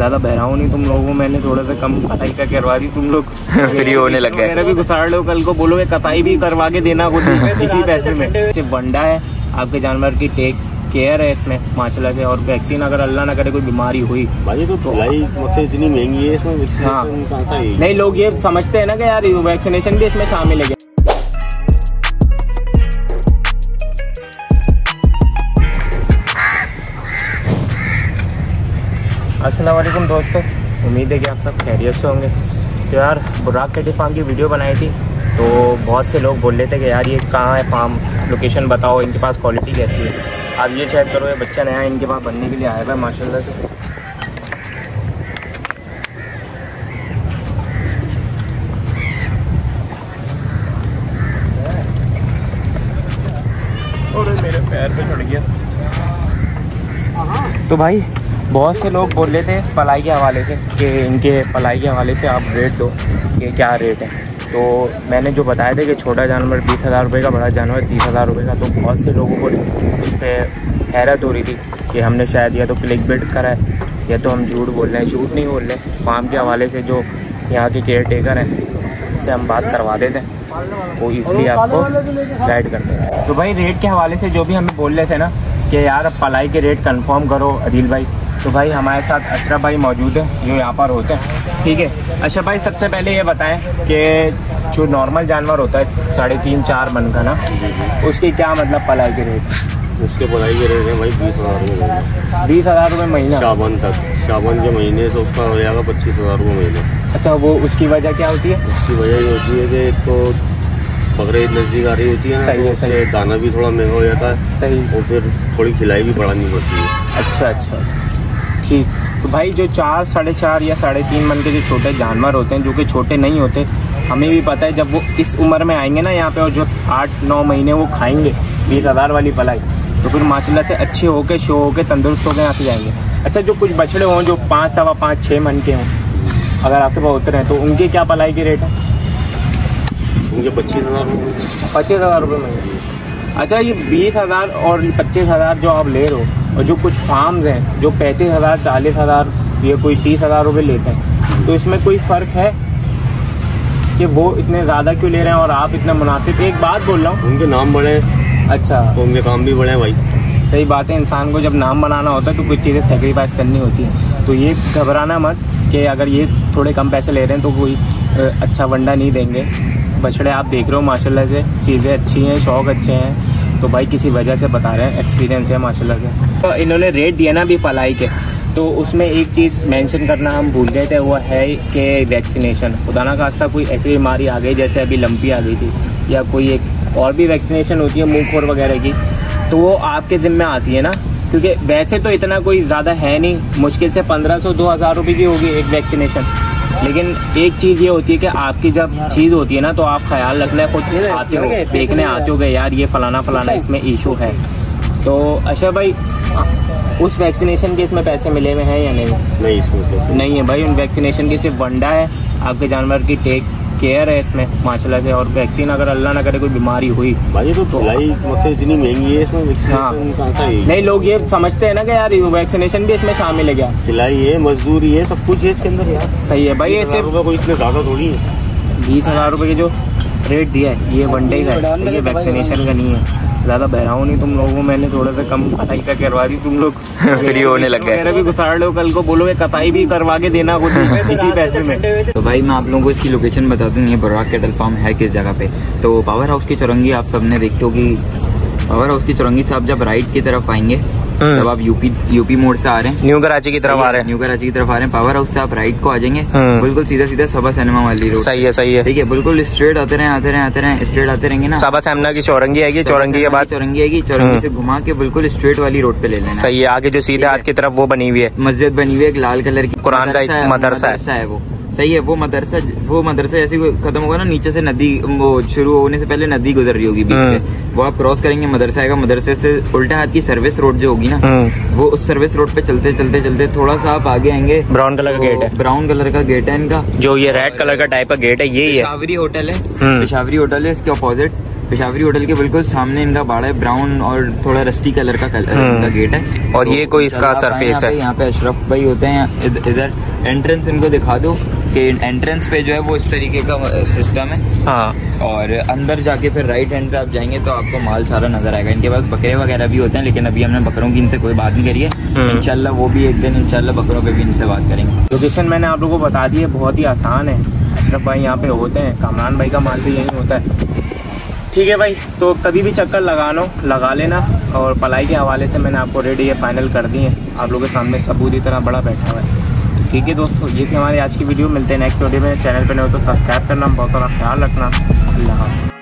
ज़्यादा बहराओ नहीं तुम लोगों को मैंने थोड़ा सा कम कटाई का करवा दी तुम लोग। फ्री होने लग गए मेरा भी गुसाड़ लो कल को बोलोगे कटाई भी करवा के देना कुछ इसी पैसे में। सिर्फ़ वंडा है आपके जानवर की टेक केयर है इसमें माशाल्लाह से और वैक्सीन अगर अल्लाह ना करे कोई बीमारी हुई। भाई तो ढुलाई मुझसे इतनी महँगी है इसमें। वैक्सीनेशन कहाँ सा है। नहीं लोग ये समझते हैं ना कि यार वैक्सीनेशन भी इसमें शामिल है। अस्सलाम वालेकुम दोस्तों। उम्मीद है कि आप सब खैरियत से होंगे। तो यार बुराक कैटी फार्म की वीडियो बनाई थी तो बहुत से लोग बोल रहे थे कि यार ये कहाँ है फार्म? लोकेशन बताओ इनके पास क्वालिटी कैसी है? आप ये चेक करो ये बच्चा नया इनके पास बनने के लिए आया हुआ है माशाल्लाह से। मेरे पैर पे चढ़ गया। तो भाई बहुत से लोग बोल रहे थे पलाई के हवाले से कि इनके पलाई के हवाले से आप रेट दो कि क्या रेट है। तो मैंने जो बताया था कि छोटा जानवर बीस हज़ार रुपये का, बड़ा जानवर तीस हज़ार रुपये का तो बहुत से लोगों को उस पर हैरत हो रही थी कि हमने शायद या तो क्लिक बेट करा है, या तो हम झूठ बोल रहे हैं। झूठ नहीं बोल रहे फार्म के हवाले से जो यहाँ के केयर टेकर हैं उससे हम बात करवा देते हैं। वो इसलिए आपको गाइड करते हैं। तो भाई रेट के हवाले से जो भी हमें बोल रहे थे ना कि यार पलाई के रेट कंफर्म करो, अदिल भाई। तो भाई हमारे साथ अशरफ भाई मौजूद है जो यहाँ पर होते हैं। ठीक है? अशरफ भाई सबसे पहले ये बताएँ कि जो नॉर्मल जानवर होता है साढ़े तीन चार मन का ना उसकी क्या मतलब पलाई के रेट? उसके पलाई के रेट है भाई बीस हज़ार रुपये बीस हज़ार रुपये महीना? शाबान तक। शाबान के महीने तो उसका हो जाएगा पच्चीस हज़ार रुपये महीना। अच्छा वो उसकी वजह क्या होती है? उसकी वजह ये होती है कि एक तो बकरीद नज़दीक आ रही होती है ना सही है, तो सही दाना भी थोड़ा महँगा हो जाता है सही। और फिर थोड़ी खिलाई भी बढ़ानी पड़ती है। अच्छा अच्छा अच्छा। ठीक तो भाई जो चार साढ़े चार या साढ़े तीन मन के जो छोटे जानवर होते हैं जो कि छोटे नहीं होते हमें भी पता है जब वो इस उम्र में आएँगे ना यहाँ पे और जो आठ नौ महीने वो खाएँगे बीस हज़ार वाली पलाई तो फिर माशाल्लाह से अच्छे होके शो होके तंदुरुस्त होकर यहाँ पे जाएँगे। अच्छा जो कुछ बछड़े हों जो पाँच सवा पाँच छः मन के हों अगर आपके पास उतरे हैं तो उनके क्या पलाई के रेट है? उनके पच्चीस हज़ार। रुपये पच्चीस हज़ार रुपये महीने। अच्छा ये बीस हज़ार और पच्चीस हज़ार जो आप ले रहे हो और जो कुछ फार्म्स हैं जो पैंतीस हज़ार चालीस हज़ार या कोई तीस हज़ार रुपये लेते हैं तो इसमें कोई फ़र्क है कि वो इतने ज़्यादा क्यों ले रहे हैं और आप इतना मुनासिब? एक बात बोल रहा हूँ। उनके नाम बढ़े अच्छा। तो उनके काम भी बढ़े भाई। सही बात है इंसान को जब नाम बनाना होता है तो कुछ चीज़ें सेक्रीफाइस करनी होती हैं। तो ये घबराना मत कि अगर ये थोड़े कम पैसे ले रहे हैं तो कोई अच्छा वंडा नहीं देंगे। बछड़े, आप देख रहे हो, माशाल्लाह से चीज़ें अच्छी हैं, शौक अच्छे हैं। तो भाई किसी वजह से बता रहे हैं एक्सपीरियंस है माशाल्लाह से। तो इन्होंने रेट दिया ना अभी पलाई के। तो उसमें एक चीज़ मेंशन करना हम भूल गए थे, वो है कि वैक्सीनेशन खुदा ना खास्ता, कोई ऐसी बीमारी आ गई, जैसे अभी लंपी आ गई थी, या कोई एक और भी वैक्सीनेशन होती है मुँह खोर वगैरह की तो वो आपके जिम्मे आती है ना। क्योंकि वैसे तो इतना कोई ज़्यादा है नहीं, मुश्किल से पंद्रह सौ, दो हज़ार रुपये की होगी एक वैक्सीनेशन लेकिन एक चीज़ ये होती है कि आपकी जब चीज़ होती है ना तो आप ख्याल रखना है खुद आते हो देखने आते हो गए यार ये फलाना फलाना इसमें इशू है। तो अच्छा भाई उस वैक्सीनेशन के इसमें पैसे मिले हुए हैं या नहीं? नहीं इसमें नहीं है भाई उन वैक्सीनेशन की सिर्फ़ वंडा है आपके जानवर की टेक केयर है इसमें माशाल्लाह से। और वैक्सीन अगर अल्लाह ना करे कोई बीमारी हुई। भाई तो मुझसे इतनी महँगी है इसमें वैक्सीनेशन हाँ। सा नहीं लोग ये समझते हैं ना कि यार वैक्सीनेशन भी इसमें शामिल है क्या? सिलाई है मजदूरी है सब कुछ है इसके अंदर यार। सही है भाई ये सिर्फ़ कोई इतने ज़्यादा थोड़ी है। बीस हज़ार रूपए की जो रेट दिया है ये वनडे का है तो ये वैक्सीनेशन का नहीं है। ज़्यादा बहराओ नहीं तुम लोगों को मैंने थोड़ा सा कम कटाई का करवा दी तुम लोग। फ्री होने लग गए मेरा भी गुसाड़ लो कल को बोलोगे कटाई भी करवा के देना कुछ इसी पैसे में। तो भाई मैं आप लोगों को इसकी लोकेशन बता दूँ ये बराक केटल फार्म है किस जगह पे? तो पावर हाउस की चौरंगी आप सबने देखी होगी पावर हाउस की चौरंगी से आप जब राइट की तरफ़ आएँगे जब आप यूपी यूपी मोड़ से आ रहे हैं। न्यू कराची की तरफ़ आ रहे हैं। न्यू कराची की तरफ़ आ रहे हैं। पावर हाउस से आप राइट को आ जाएँगे। हम्म। बिल्कुल सीधा सीधा सबा सिनेमा वाली रोड सही है सही है। ठीक है बिल्कुल स्ट्रेट आते रहे आते रहे आते रहे स्ट्रेट आते रहेंगे ना। साबा सामना की चौरंगी आएगी चौरंगी के बाद। चौरंगी आएगी चौरंगी से घुमा के बिल्कुल स्ट्रेट वाली रोड पे ले लेना। सही है आगे जो सीधे हाथ की तरफ़ वो बनी हुई है। मस्जिद बनी हुई है एक लाल कलर की कुरान का मदरसा। है वो। सही है वो मदरसा वो मदरसा जैसे खत्म होगा ना नीचे से नदी वो शुरू होने से पहले नदी गुजर रही होगी बीच। से वो आप क्रॉस करेंगे मदरसा आएगा मदरसे से उल्टा हाथ की सर्विस रोड जो होगी ना हम्म। वो उस सर्विस रोड पे चलते चलते चलते थोड़ा सा आप आगे आएँगे ब्राउन कलर का गेट है ब्राउन कलर का गेट है इनका जो ये रेड कलर का टाइप का गेट है यही है पेशावरी होटल है। पेशावरी होटल है इसके अपोजिट पेशावरी होटल के बिल्कुल सामने इनका बाड़ा है ब्राउन और थोड़ा रस्टी कलर का कलर। इनका गेट है और ये कोई इसका यहाँ है। यहाँ पे अशरफ भाई होते हैं इधर एंट्रेंस इनको दिखा दो कि एंट्रेंस पे जो है वो इस तरीके का सिस्टम है। हाँ। और अंदर जाके फिर राइट हैंड पे आप जाएँगे तो आपको माल सारा नज़र आएगा। इनके पास बकरे वगैरह भी होते हैं लेकिन अभी हमने बकरों की इनसे कोई बात नहीं करी है। हम्म। इंशाल्लाह वो भी एक दिन इंशाल्लाह बकरों पे भी इनसे बात करेंगे। लोकेशन मैंने आप लोगों को बता दी है बहुत ही आसान है। अशरफ भाई यहाँ पे होते हैं कामरान भाई का माल भी यहीं होता है। ठीक है भाई तो कभी भी चक्कर लगा लो लगा लेना। और पलाई के हवाले से मैंने आपको रेडी ये फाइनल कर दी है। आप लोगों के सामने सबूत इतना बड़ा बैठा हुआ है। ठीक है दोस्तों, ये थी हमारी आज की वीडियो। मिलते हैं नेक्स्ट वीडियो में। चैनल पर नहीं हो तो सब्सक्राइब करना, बहुत सारा ख्याल रखना। अल्लाह